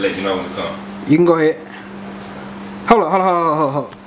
렉이 나오니까. 인거해. 하라 하라 하라 하라.